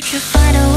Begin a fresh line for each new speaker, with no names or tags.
Would you find a